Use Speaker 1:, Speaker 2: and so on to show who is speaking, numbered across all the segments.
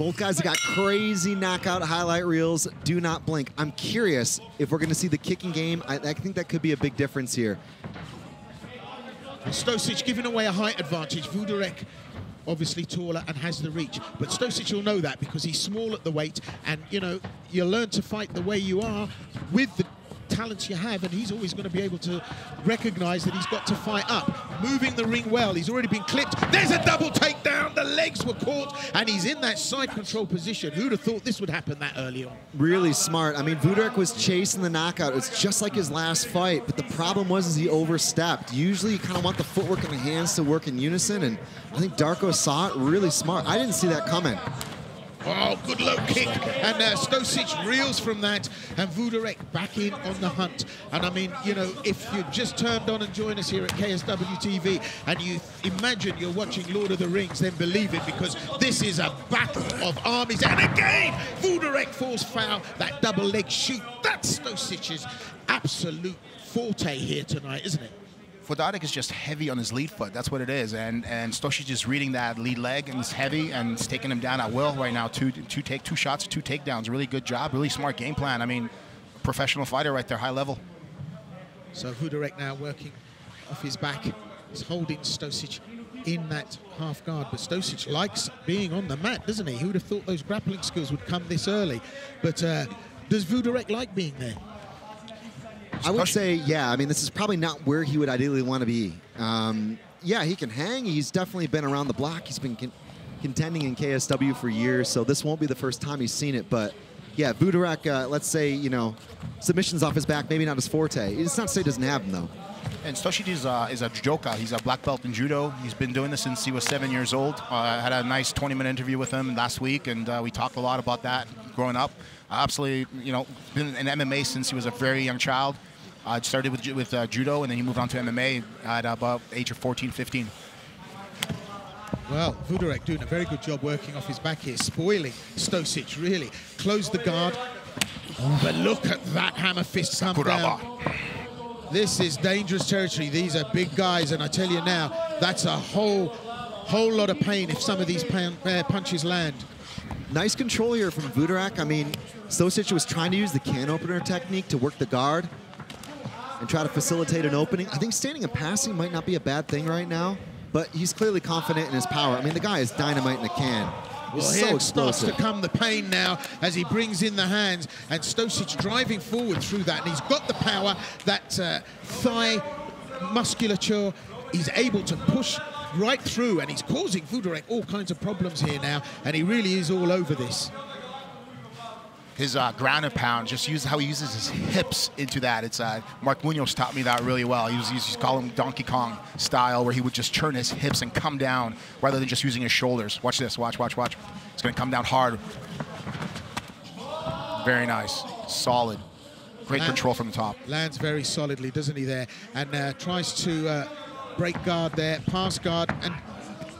Speaker 1: Both guys have got crazy knockout highlight reels. Do not blink. I'm curious if we're going to see the kicking game. I, I think that could be a big difference here.
Speaker 2: Stosic giving away a height advantage. Wlodarek obviously taller and has the reach. But Stosic will know that because he's small at the weight. And, you know, you learn to fight the way you are with the talents you have, and he's always going to be able to recognize that he's got to fight up. Moving the ring well. He's already been clipped. There's a double takedown. The legs were caught, and he's in that side control position. Who'd have thought this would happen that early on?
Speaker 1: Really smart. I mean, Wlodarek was chasing the knockout. It's just like his last fight, but the problem was is he overstepped. Usually you kind of want the footwork and the hands to work in unison, and I think Darko saw it really smart. I didn't see that coming.
Speaker 2: Oh, good low kick. And uh, Stosic reels from that. And Wlodarek back in on the hunt. And I mean, you know, if you just turned on and joined us here at KSW TV and you imagine you're watching Lord of the Rings, then believe it because this is a battle of armies. And again, Wlodarek falls foul. That double leg shoot. That's Stosic's absolute forte here tonight, isn't it?
Speaker 3: Wlodarek is just heavy on his lead foot. That's what it is. And and Stosic is reading that lead leg and he's heavy and he's taking him down at will right now. Two two take two shots, two takedowns. Really good job. Really smart game plan. I mean, professional fighter right there, high level.
Speaker 2: So Wlodarek now working off his back. He's holding Stosic in that half guard. But Stosic likes being on the mat, doesn't he? Who would have thought those grappling skills would come this early? But uh, does Wlodarek like being there?
Speaker 1: I would say, yeah. I mean, this is probably not where he would ideally want to be. Um, yeah, he can hang. He's definitely been around the block. He's been con contending in KSW for years, so this won't be the first time he's seen it. But yeah, Wlodarek, uh, let's say, you know, submissions off his back, maybe not his forte. It's not to say he doesn't have them, though.
Speaker 3: And Stosic is, uh, is a judoka. He's a black belt in judo. He's been doing this since he was seven years old. Uh, I had a nice 20-minute interview with him last week, and uh, we talked a lot about that growing up. Absolutely, you know, been in MMA since he was a very young child. I uh, started with, with uh, judo, and then he moved on to MMA at about age of 14, 15.
Speaker 2: Well, Wlodarek doing a very good job working off his back here, spoiling Stosic, really. Closed the guard, but look at that hammer fist come down. This is dangerous territory. These are big guys, and I tell you now, that's a whole, whole lot of pain if some of these uh, punches land.
Speaker 1: Nice control here from Wlodarek. I mean, Stosic was trying to use the can opener technique to work the guard, and try to facilitate an opening. I think standing and passing might not be a bad thing right now, but he's clearly confident in his power. I mean, the guy is dynamite in the can.
Speaker 2: Well, so here explosive. starts to come the pain now as he brings in the hands, and Stosic driving forward through that, and he's got the power, that uh, thigh musculature. He's able to push right through, and he's causing Wlodarek all kinds of problems here now, and he really is all over this
Speaker 3: his uh, ground and pound, just use how he uses his hips into that. It's uh, Mark Munoz taught me that really well. He was, used to call him Donkey Kong style, where he would just turn his hips and come down rather than just using his shoulders. Watch this, watch, watch, watch. It's gonna come down hard. Very nice, solid. Great Land, control from the top.
Speaker 2: Lands very solidly, doesn't he there? And uh, tries to uh, break guard there, pass guard, and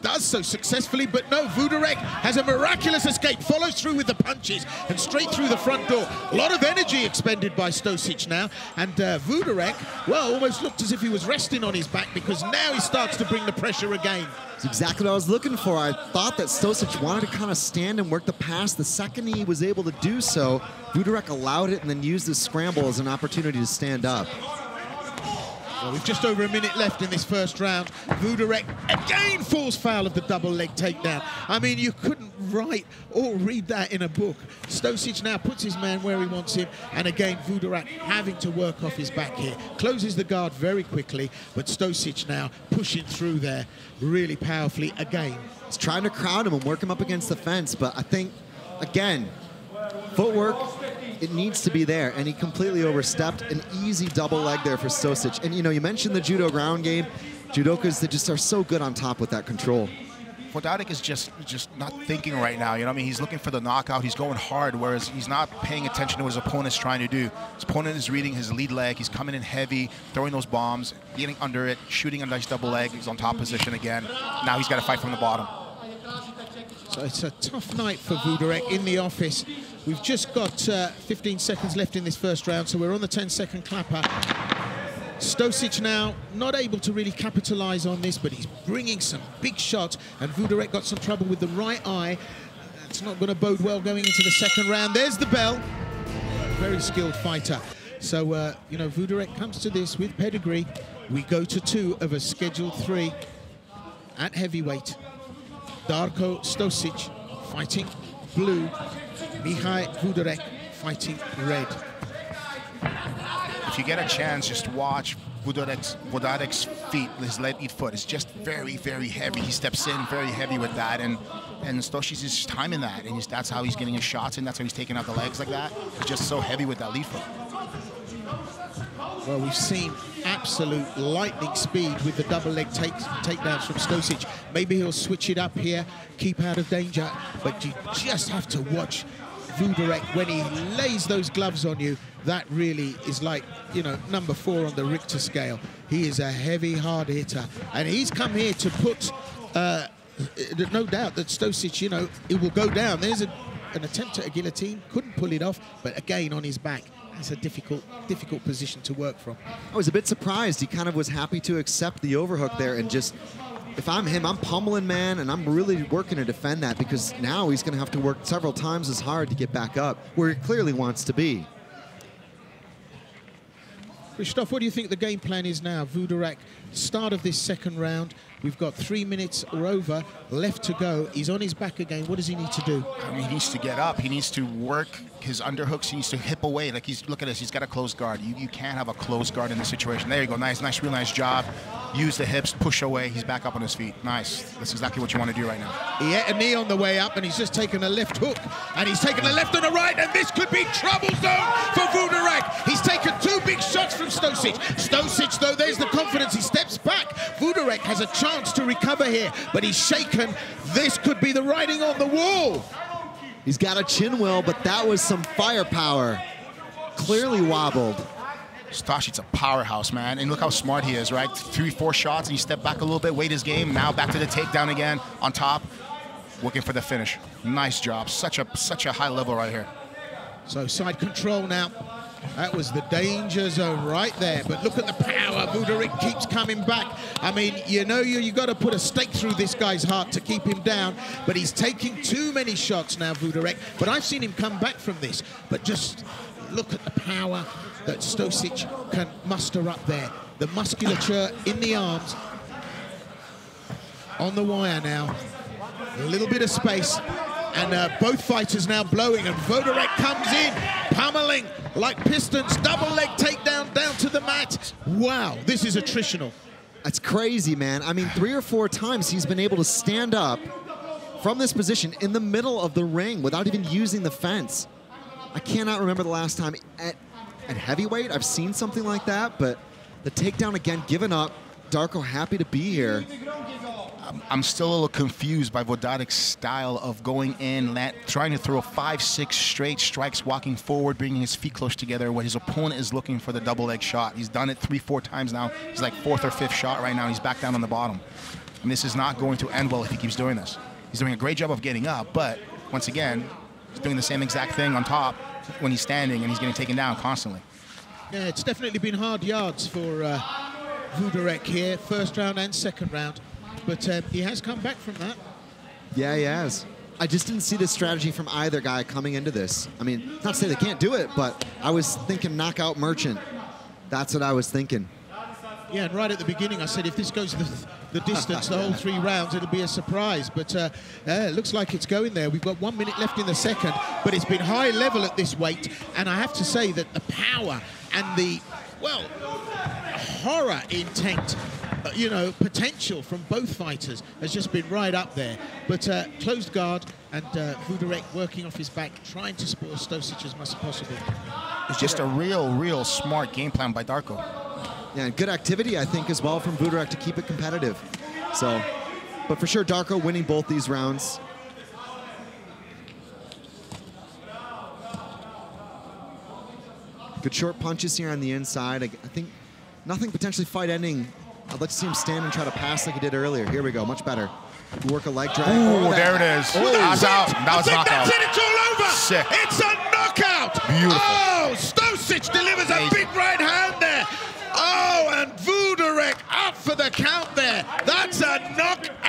Speaker 2: does so successfully, but no, Wlodarek has a miraculous escape, follows through with the punches and straight through the front door. A lot of energy expended by Stosic now, and uh, well, almost looked as if he was resting on his back because now he starts to bring the pressure again.
Speaker 1: That's exactly what I was looking for. I thought that Stosic wanted to kind of stand and work the pass. The second he was able to do so, Wlodarek allowed it and then used the scramble as an opportunity to stand up.
Speaker 2: Well, we've just over a minute left in this first round. Wlodarek again falls foul of the double leg takedown. I mean, you couldn't write or read that in a book. Stosic now puts his man where he wants him, and again, Wlodarek having to work off his back here. Closes the guard very quickly, but Stosic now pushing through there really powerfully again.
Speaker 1: He's trying to crowd him and work him up against the fence, but I think, again, footwork, it needs to be there, and he completely overstepped an easy double leg there for Stosic. And you know, you mentioned the judo ground game. Judokas that just are so good on top with that control.
Speaker 3: Wlodarek is just just not thinking right now. You know, I mean, he's looking for the knockout. He's going hard, whereas he's not paying attention to what his opponent's trying to do. His opponent is reading his lead leg. He's coming in heavy, throwing those bombs, getting under it, shooting a nice double leg. He's on top position again. Now he's got to fight from the bottom.
Speaker 2: So it's a tough night for Wlodarek in the office. We've just got uh, 15 seconds left in this first round, so we're on the 10-second clapper. Stosic now not able to really capitalize on this, but he's bringing some big shots, and Wlodarek got some trouble with the right eye. That's not going to bode well going into the second round. There's the bell. Very skilled fighter. So, uh, you know, Wlodarek comes to this with pedigree. We go to two of a scheduled three at heavyweight. Darko Stosic fighting blue. Mihai Wlodarek fighting red.
Speaker 3: If you get a chance, just watch Wlodarek's feet, his left foot is just very, very heavy. He steps in very heavy with that, and and Stosic is timing that, and that's how he's getting his shots in. That's how he's taking out the legs like that. He's just so heavy with that lead foot.
Speaker 2: Well, we've seen absolute lightning speed with the double leg take, takedowns from Stosic. Maybe he'll switch it up here, keep out of danger, but you just have to watch Wlodarek when he lays those gloves on you. That really is like, you know, number four on the Richter scale. He is a heavy, hard hitter, and he's come here to put, uh, no doubt that Stosic, you know, it will go down. There's a, an attempt at a guillotine, couldn't pull it off, but again on his back it's a difficult, difficult position to work from.
Speaker 1: I was a bit surprised. He kind of was happy to accept the overhook there and just, if I'm him, I'm pummeling man, and I'm really working to defend that because now he's going to have to work several times as hard to get back up where he clearly wants to be.
Speaker 2: Christoph, what do you think the game plan is now? Wlodarek, start of this second round. We've got three minutes or over left to go. He's on his back again. What does he need to do?
Speaker 3: I mean, he needs to get up. He needs to work his underhooks. He needs to hip away. Like he's look at this. He's got a closed guard. You, you can't have a closed guard in this situation. There you go. Nice, nice, real nice job. Use the hips, push away. He's back up on his feet. Nice. That's exactly what you want to do right now.
Speaker 2: He hit a knee on the way up, and he's just taken a left hook, and he's taken a left and a right, and this could be trouble zone for Wlodarek. He's taken two big shots from Stosic. Stosic, though, there's the confidence. He steps back. Wlodarek has a chance to recover here, but he's shaken. This could be the writing on the wall.
Speaker 1: He's got a chin will, but that was some firepower. Clearly wobbled.
Speaker 3: Stosic's a powerhouse, man. And look how smart he is, right? Three, four shots, and he stepped back a little bit, wait his game. Now back to the takedown again on top, looking for the finish. Nice job. Such a such a high level right here.
Speaker 2: So side control now. That was the danger zone right there. But look at the power. Wlodarek keeps coming back. I mean, you know you you got to put a stake through this guy's heart to keep him down. But he's taking too many shots now, Wlodarek. But I've seen him come back from this. But just look at the power that Stosic can muster up there. The musculature in the arms. On the wire now. A little bit of space. And uh, both fighters now blowing, and Wlodarek comes in, pummeling like pistons, double leg takedown down to the mat. Wow, this is attritional.
Speaker 1: That's crazy, man. I mean, three or four times he's been able to stand up from this position in the middle of the ring without even using the fence. I cannot remember the last time at, at heavyweight I've seen something like that, but the takedown again given up. Darko happy to be here.
Speaker 3: I'm still a little confused by Wlodarek's style of going in, trying to throw five, six straight strikes, walking forward, bringing his feet close together when his opponent is looking for the double leg shot. He's done it three, four times now. He's like fourth or fifth shot right now. He's back down on the bottom. And this is not going to end well if he keeps doing this. He's doing a great job of getting up, but once again, he's doing the same exact thing on top when he's standing and he's getting taken down constantly.
Speaker 2: Yeah, it's definitely been hard yards for uh, here, first round and second round. But uh, he has come back from that.
Speaker 1: Yeah, he has. I just didn't see the strategy from either guy coming into this. I mean, not to say they can't do it, but I was thinking knockout merchant. That's what I was thinking.
Speaker 2: Yeah, and right at the beginning, I said if this goes the, the distance, the whole three rounds, it'll be a surprise. But uh, uh, it looks like it's going there. We've got one minute left in the second, but it's been high level at this weight. And I have to say that the power and the, well, horror intent you know, potential from both fighters has just been right up there. But uh, closed guard and uh, Wlodarek working off his back, trying to spoil Stosic as much as possible.
Speaker 3: It's just a real, real smart game plan by Darko.
Speaker 1: Yeah, and good activity, I think, as well from Wlodarek to keep it competitive. So, but for sure, Darko winning both these rounds. Good short punches here on the inside. I, I think nothing potentially fight-ending I'd like to see him stand and try to pass like he did earlier. Here we go, much better. Work a leg drag.
Speaker 3: Ooh, oh, there it is. Oh, that's out. That was
Speaker 2: I
Speaker 3: think
Speaker 2: knockout. that's it. It's all over.
Speaker 3: Sick.
Speaker 2: It's a knockout.
Speaker 3: Beautiful.
Speaker 2: Oh, Stosic delivers a big right hand there. Oh, and Wlodarek out for the count there. That's a knockout.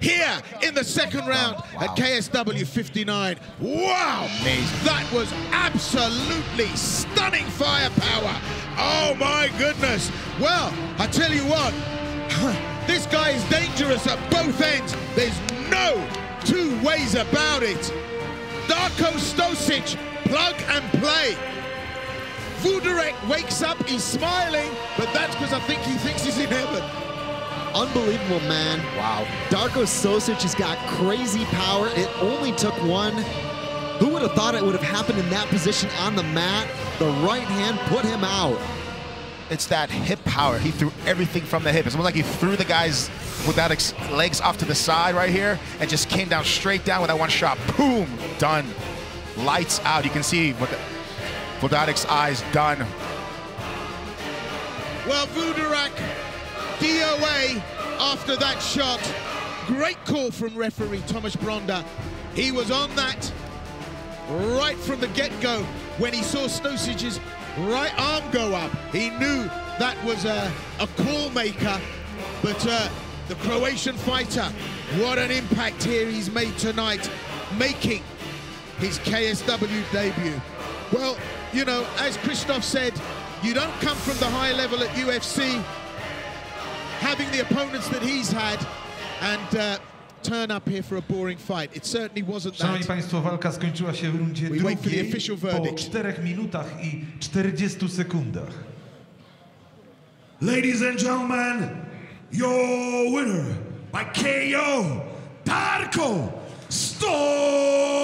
Speaker 2: here in the second round oh, at KSW 59. Wow!
Speaker 3: Amazing.
Speaker 2: That was absolutely stunning firepower. Oh my goodness. Well, I tell you what, this guy is dangerous at both ends. There's no two ways about it. Darko Stosic, plug and play. Wlodarek wakes up, he's smiling, but that's because I think he thinks he's in heaven.
Speaker 1: Unbelievable, man.
Speaker 3: Wow.
Speaker 1: Darko Stosic has got crazy power. It only took one. Who would have thought it would have happened in that position on the mat? The right hand put him out.
Speaker 3: It's that hip power. He threw everything from the hip. It's almost like he threw the guy's without legs off to the side right here and just came down straight down with that one shot. Boom, done. Lights out. You can see Vodadic's eyes done.
Speaker 2: Well, Wlodarek, DOA after that shot. Great call from referee Thomas Bronder. He was on that right from the get-go when he saw Stosic's right arm go up. He knew that was a, a call maker, but uh, the Croatian fighter, what an impact here he's made tonight, making his KSW debut. Well, you know, as Christoph said, you don't come from the high level at UFC, having the opponents that he's had, and uh, turn up here for a boring fight. It certainly wasn't
Speaker 4: Szanowni
Speaker 2: that.
Speaker 4: Państwo, walka skończyła się w rundzie
Speaker 2: We wait for the
Speaker 4: drugiej
Speaker 2: official
Speaker 4: po
Speaker 2: verdict.
Speaker 4: 4 minutach i 40 sekundach.
Speaker 5: Ladies and gentlemen, your winner by KO, Darko Stosic!